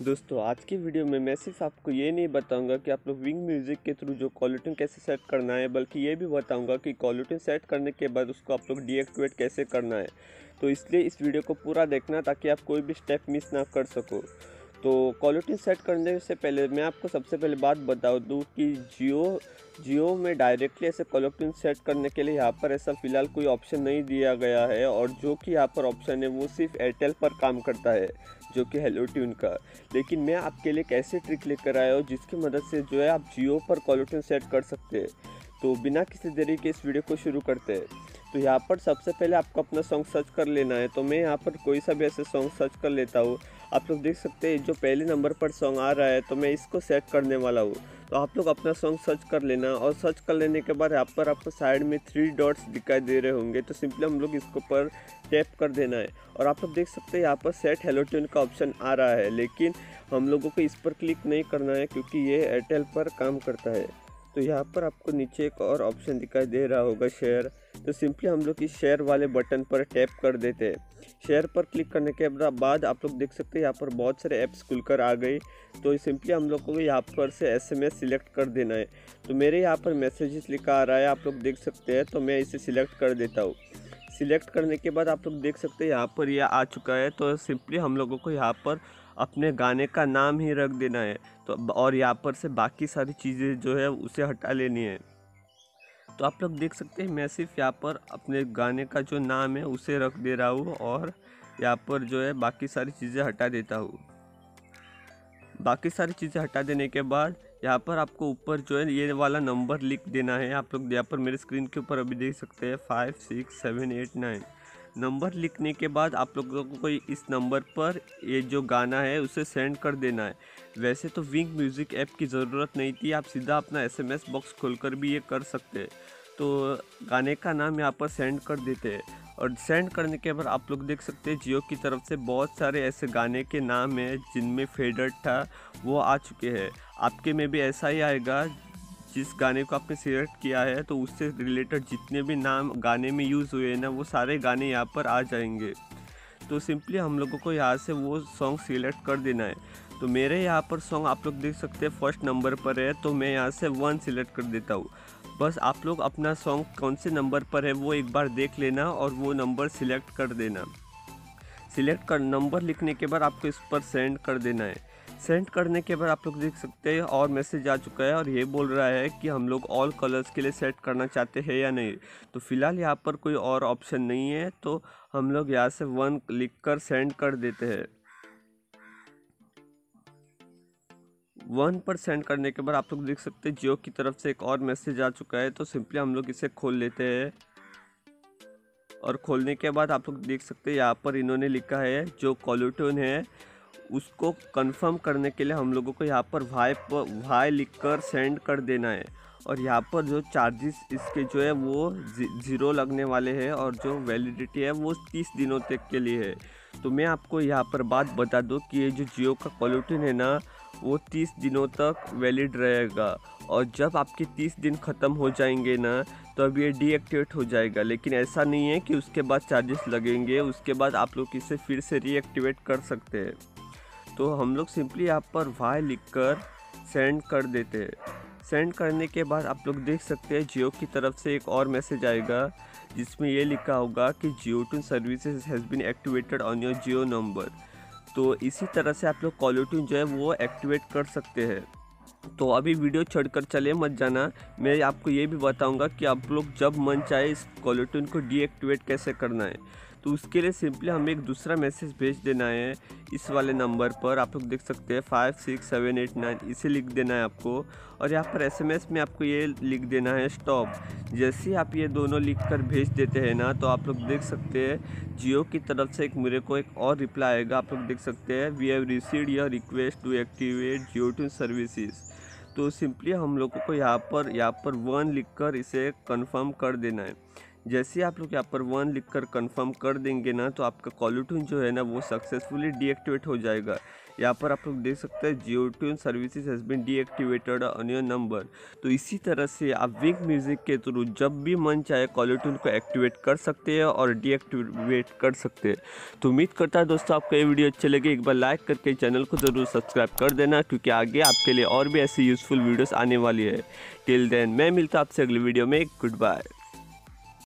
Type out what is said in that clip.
दोस्तों, आज की वीडियो में मैं सिर्फ़ आपको ये नहीं बताऊँगा कि आप लोग विंग म्यूज़िक के थ्रू जो कॉलिटिंग कैसे सेट करना है, बल्कि ये भी बताऊँगा कि कॉलर सेट करने के बाद उसको आप लोग डीएक्टिवेट कैसे करना है। तो इसलिए इस वीडियो को पूरा देखना ताकि आप कोई भी स्टेप मिस ना कर सको। तो क्वालिटी सेट करने से पहले मैं आपको सबसे पहले बात बता दूँ कि जियो जियो में डायरेक्टली ऐसे क्वालिटी सेट करने के लिए यहाँ पर ऐसा फ़िलहाल कोई ऑप्शन नहीं दिया गया है और जो कि यहाँ पर ऑप्शन है वो सिर्फ़ एयरटेल पर काम करता है, जो कि हेलो ट्यून का। लेकिन मैं आपके लिए एक ऐसे ट्रिक लेकर आया हूँ जिसकी मदद से जो है आप जियो पर क्वालिटी सेट कर सकते हैं। तो बिना किसी देरी के इस वीडियो को शुरू करते हैं। तो यहाँ पर सबसे पहले आपको अपना सॉन्ग सर्च कर लेना है। तो मैं यहाँ पर कोई सा भी ऐसे सॉन्ग सर्च कर लेता हूँ। आप लोग देख सकते हैं, जो पहले नंबर पर सॉन्ग आ रहा है तो मैं इसको सेट करने वाला हूँ। तो आप लोग अपना सॉन्ग सर्च कर लेना और सर्च कर लेने के बाद यहाँ पर आपको साइड में थ्री डॉट्स दिखाई दे रहे होंगे तो सिंपली हम लोग इसके ऊपर टैप कर देना है। और आप लोग देख सकते हैं, यहाँ पर सेट हेलो ट्यून का ऑप्शन आ रहा है, लेकिन हम लोगों को इस पर क्लिक नहीं करना है, क्योंकि ये एयरटेल पर काम करता है। तो यहाँ पर आपको नीचे एक और ऑप्शन दिखाई दे रहा होगा शेयर तो सिंपली हम लोग इस शेयर वाले बटन पर टैप कर देते हैं। शेयर पर क्लिक करने के बाद आप लोग देख सकते हैं यहाँ पर बहुत सारे ऐप्स खुलकर आ गई तो सिंपली हम लोग को यहाँ पर से एस एम सिलेक्ट कर देना है। तो मेरे यहाँ पर मैसेजेस लिखा आ रहा है, आप लोग देख सकते हैं तो मैं इसे सिलेक्ट कर देता हूँ। सिलेक्ट करने के बाद आप लोग देख सकते हैं यहाँ पर यह आ चुका है। तो सिंपली हम लोगों को यहाँ पर अपने गाने का नाम ही रख देना है। तो और यहाँ पर से बाकी सारी चीज़ें जो है, उसे हटा लेनी है। तो आप लोग देख सकते हैं, मैं सिर्फ़ यहाँ पर अपने गाने का जो नाम है, उसे रख दे रहा हूँ और यहाँ पर जो है, बाकी सारी चीज़ें हटा देता हूँ। बाकी सारी चीज़ें हटा देने के बाद, यहाँ पर आपको ऊपर जो है, ये वाला नंबर लिख देना है। आप लोग यहाँ पर मेरे स्क्रीन के ऊपर अभी देख सकते हैं, five, six, seven, eight, nine. Number लिखने के बाद आप लोगों को इस नंबर पर ये जो गाना है, उसे सेंड कर देना है। वैसे तो विंग म्यूज़िक ऐप की ज़रूरत नहीं थी, आप सीधा अपना एसएमएस बॉक्स खोलकर भी ये कर सकते हैं। तो गाने का नाम यहाँ पर सेंड कर देते हैं। और सेंड करने के बाद आप लोग देख सकते हैं, जियो की तरफ़ से बहुत सारे ऐसे गाने के नाम हैं, जिनमें फेडर था, वो आ चुके हैं। आपके में भी ऐसा ही आएगा जिस गाने को आपने सिलेक्ट किया है तो उससे रिलेटेड जितने भी नाम गाने में यूज़ हुए हैं ना, वो सारे गाने यहाँ पर आ जाएँगे। तो सिंपली हम लोगों को यहाँ से वो सॉन्ग सिलेक्ट कर देना है। तो मेरे यहाँ पर सॉन्ग आप लोग देख सकते हैं फ़र्स्ट नंबर पर है तो मैं यहाँ से वन सिलेक्ट कर देता हूँ। बस आप लोग अपना सॉन्ग कौन से नंबर पर है, वो एक बार देख लेना और वो नंबर सिलेक्ट कर देना। सिलेक्ट कर नंबर लिखने के बाद आपको इस पर सेंड कर देना है। सेंड करने के बाद आप लोग देख सकते हैं, और मैसेज आ चुका है और ये बोल रहा है कि हम लोग ऑल कलर्स के लिए सेट करना चाहते हैं या नहीं। तो फ़िलहाल यहाँ पर कोई और ऑप्शन नहीं है तो हम लोग यहाँ से वन लिख कर सेंड कर देते हैं। वन पर सेंड करने के बाद आप लोग देख सकते हैं जियो की तरफ़ से एक और मैसेज आ चुका है तो सिंपली हम लोग इसे खोल लेते हैं। और खोलने के बाद आप लोग देख सकते हैं, यहाँ पर इन्होंने लिखा है, जो कॉलोटोन है उसको कंफर्म करने के लिए हम लोगों को यहाँ पर वाई पर वाई लिख कर सेंड कर देना है। और यहाँ पर जो चार्जेस इसके जो है वो ज़ीरो लगने वाले हैं और जो वैलिडिटी है वो तीस दिनों तक के लिए है। तो मैं आपको यहाँ पर बात बता दूँ कि ये जो जियो का क्वालिटी है ना, वो तीस दिनों तक वैलिड रहेगा। और जब आपके तीस दिन ख़त्म हो जाएँगे ना तो अब ये डीएक्टिवेट हो जाएगा। लेकिन ऐसा नहीं है कि उसके बाद चार्जेस लगेंगे, उसके बाद आप लोग इसे फिर से रीएक्टिवेट कर सकते हैं। तो हम लोग सिंपली आप पर वाई लिख कर सेंड कर देते हैं। सेंड करने के बाद आप लोग देख सकते हैं जियो की तरफ़ से एक और मैसेज आएगा, जिसमें ये लिखा होगा कि Jio tune services has been activated on your Jio number. तो इसी तरह से आप लोग कॉलोट्यून जो है वो एक्टिवेट कर सकते हैं। तो अभी वीडियो छोड़कर चले मत जाना। मैं आपको ये भी बताऊँगा कि आप लोग जब मन चाहे इस कॉलोट्यून को डीएक्टिवेट कैसे करना है। तो उसके लिए सिंपली हमें एक दूसरा मैसेज भेज देना है इस वाले नंबर पर। आप लोग देख सकते हैं five six seven eight nine इसे लिख देना है आपको। और यहाँ पर एसएमएस में आपको ये लिख देना है स्टॉप जैसे आप ये दोनों लिख कर भेज देते हैं ना तो आप लोग देख सकते हैं, जियो की तरफ़ से एक मेरे को एक और रिप्लाई आएगा। आप लोग देख सकते हैं we have receive your request to activate Jio tune services तो सिंपली हम लोगों को यहाँ पर यहाँ पर वन लिख कर इसे कन्फर्म कर देना है। जैसे आप लोग यहाँ पर वन लिख कर कन्फर्म कर देंगे ना तो आपका कॉलर जो है ना, वो सक्सेसफुली डीएक्टिवेट हो जाएगा। यहाँ पर आप लोग देख सकते हैं Jio tune services has been deactivated on your number तो इसी तरह से आप विंग म्यूज़िक के थ्रू जब भी मन चाहे कॉलरट्यून को एक्टिवेट कर सकते हैं और डीएक्टिवेट कर सकते हैं। तो उम्मीद करता है दोस्तों, आपको ये वीडियो अच्छे लगे। एक बार लाइक करके चैनल को ज़रूर सब्सक्राइब कर देना, क्योंकि आगे आपके लिए और भी ऐसी यूज़फुल वीडियोज़ आने वाली है। टिल देन मैं मिलता आपसे अगली वीडियो में। Good bye